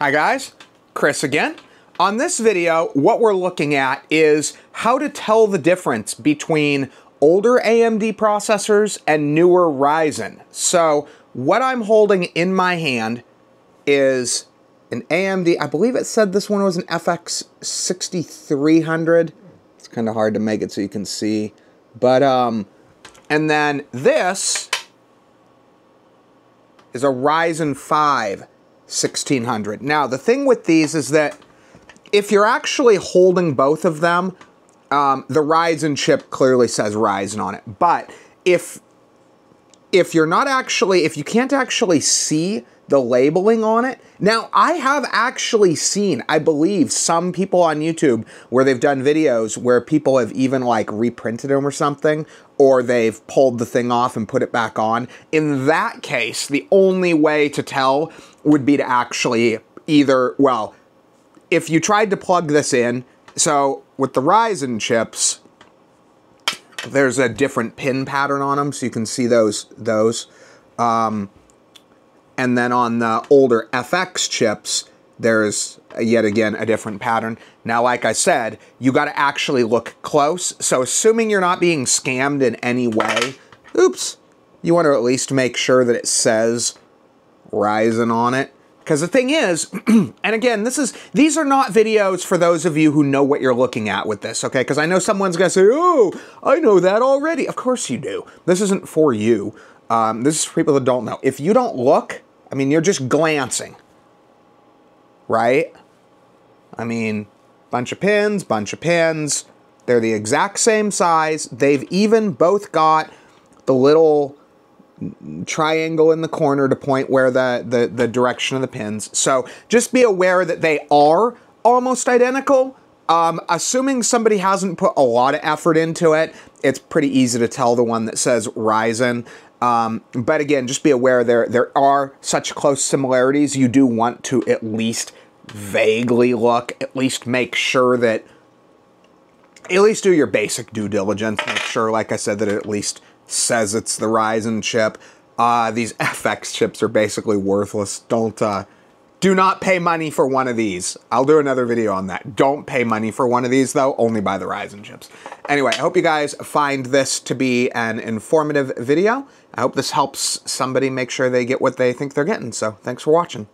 Hi guys, Chris again. On this video, what we're looking at is how to tell the difference between older AMD processors and newer Ryzen. So what I'm holding in my hand is an AMD, I believe it said this one was an FX 6300. It's kind of hard to make it so you can see. But, um, and then this is a Ryzen 5 1600. Now, the thing with these is that if you're actually holding both of them, um, the Ryzen chip clearly says Ryzen on it. But if if you're not actually, if you can't actually see the labeling on it. Now, I have actually seen, I believe, some people on YouTube where they've done videos where people have even like reprinted them or something, or they've pulled the thing off and put it back on. In that case, the only way to tell would be to actually either, well, if you tried to plug this in, so with the Ryzen chips, there's a different pin pattern on them, so you can see those, those. Um, and then on the older FX chips, there's yet again a different pattern. Now, like I said, you got to actually look close. So assuming you're not being scammed in any way, oops, you want to at least make sure that it says Ryzen on it. Because the thing is, and again, this is these are not videos for those of you who know what you're looking at with this, okay? Because I know someone's gonna say, "Oh, I know that already." Of course you do. This isn't for you. Um, this is for people that don't know. If you don't look, I mean, you're just glancing, right? I mean, bunch of pins, bunch of pins. They're the exact same size. They've even both got the little triangle in the corner to point where the, the, the direction of the pins. So just be aware that they are almost identical. Um, assuming somebody hasn't put a lot of effort into it, it's pretty easy to tell the one that says Ryzen. Um, but again, just be aware there there are such close similarities. You do want to at least vaguely look, at least make sure that, at least do your basic due diligence. Make sure, like I said, that it at least says it's the Ryzen chip. Uh, these FX chips are basically worthless. Don't uh, do not pay money for one of these. I'll do another video on that. Don't pay money for one of these though, only buy the Ryzen chips. Anyway, I hope you guys find this to be an informative video. I hope this helps somebody make sure they get what they think they're getting. So thanks for watching.